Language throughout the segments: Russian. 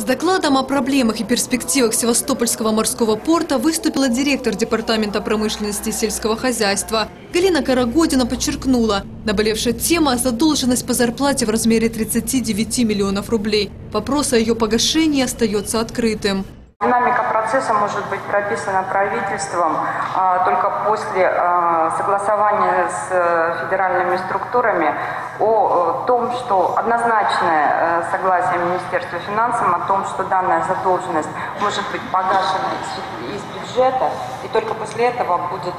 С докладом о проблемах и перспективах Севастопольского морского порта выступила директор Департамента промышленности и сельского хозяйства. Галина Карагодина подчеркнула, наболевшая тема – задолженность по зарплате в размере 39 миллионов рублей. Вопрос о ее погашении остается открытым. Динамика процесса может быть прописана правительством а, только после а, согласования с а, федеральными структурами о, о том, что однозначное а, согласие Министерства финансов о том, что данная задолженность может быть погашена из, бюджета, и только после этого будет,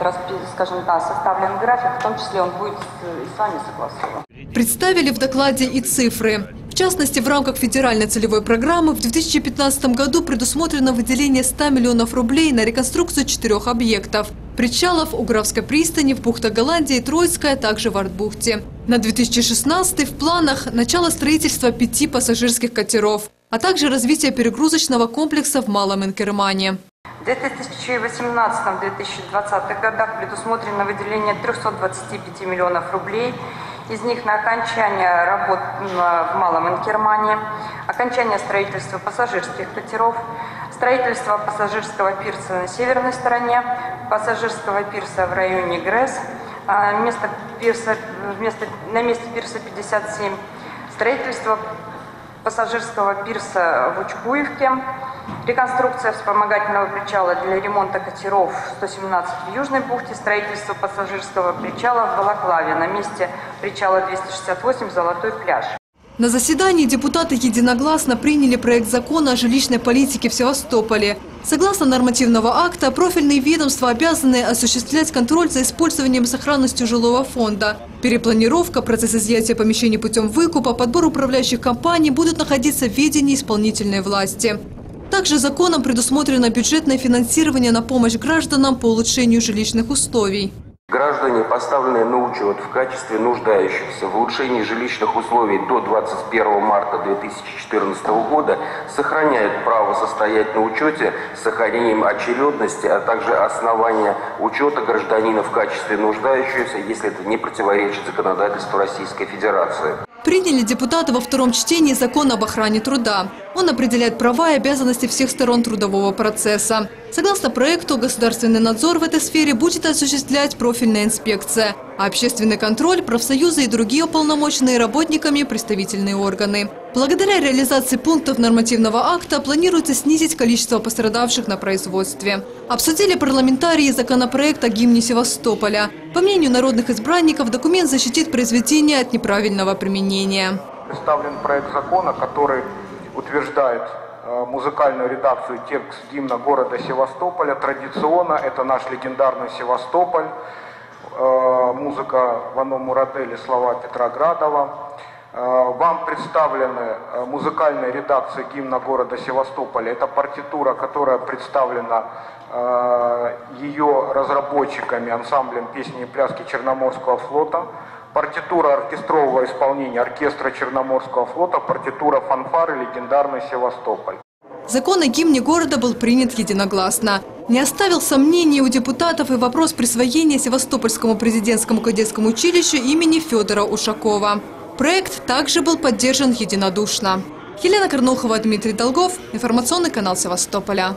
скажем так, составлен график, в том числе он будет и с вами согласован. Представили в докладе и цифры. В частности, в рамках федеральной целевой программы в 2015 году предусмотрено выделение 100 миллионов рублей на реконструкцию четырех объектов – причалов у Графской пристани, в бухтах Голландии, Тройская, а также в Артбухте. На 2016 в планах начало строительства пяти пассажирских катеров, а также развитие перегрузочного комплекса в Малом Инкермане. В 2018-2020 годах предусмотрено выделение 325 миллионов рублей – из них на окончание работ в Малом Инкермане, окончание строительства пассажирских катеров, строительство пассажирского пирса на северной стороне, пассажирского пирса в районе ГРЭС, а, место пирса, вместо, на месте пирса 57, строительство пассажирского пирса в Учкуевке, Реконструкция вспомогательного причала для ремонта катеров 117 в Южной бухте, строительство пассажирского причала в Балаклаве на месте причала 268 «Золотой пляж». На заседании депутаты единогласно приняли проект закона о жилищной политике в Севастополе. Согласно нормативного акта, профильные ведомства обязаны осуществлять контроль за использованием и сохранностью жилого фонда. Перепланировка, процесс изъятия помещений путем выкупа, подбор управляющих компаний будут находиться в ведении исполнительной власти. Также законом предусмотрено бюджетное финансирование на помощь гражданам по улучшению жилищных условий. Граждане, поставленные на учет в качестве нуждающихся в улучшении жилищных условий до 21 марта 2014 года, сохраняют право состоять на учете с сохранением очередности, а также основания учета гражданина в качестве нуждающегося, если это не противоречит законодательству Российской Федерации. Приняли депутаты во втором чтении закон об охране труда. Он определяет права и обязанности всех сторон трудового процесса. Согласно проекту, государственный надзор в этой сфере будет осуществлять профильная инспекция, а общественный контроль – профсоюзы и другие уполномоченные работниками представительные органы. Благодаря реализации пунктов нормативного акта планируется снизить количество пострадавших на производстве. Обсудили парламентарии законопроект о гимне Севастополя. По мнению народных избранников, документ защитит произведение от неправильного применения. Представлен проект закона, который утверждает э, музыкальную редакцию текст гимна города Севастополя. Традиционно это наш легендарный Севастополь. Э, музыка Вано Мурадели, слова Петра Градова. Э, вам представлены музыкальные редакции гимна города Севастополя. Это партитура, которая представлена ее разработчиками, ансамблем песни и пляски Черноморского флота. Партитура оркестрового исполнения оркестра Черноморского флота, партитура фанфары «Легендарный Севастополь». Закон о гимне города был принят единогласно. Не оставил сомнений у депутатов и вопрос присвоения Севастопольскому президентскому кадетскому училищу имени Федора Ушакова. Проект также был поддержан единодушно. Елена Корнухова, Дмитрий Долгов. Информационный канал Севастополя.